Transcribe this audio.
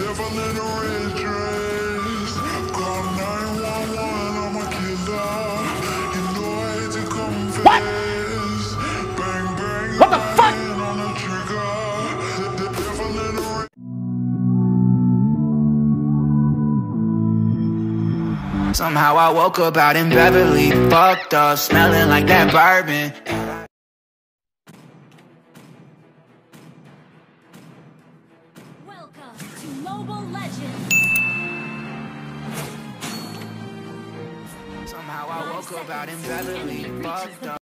devil in a red dress. Call 911, I'm a killer. You know I hate to confess. Bang, bang, What the fuck? on the trigger. The devil in a red Somehow I woke up out in Beverly, fucked up, smelling like that bourbon. Welcome to Mobile Legends! Somehow I woke up out in Beverly, fucked up.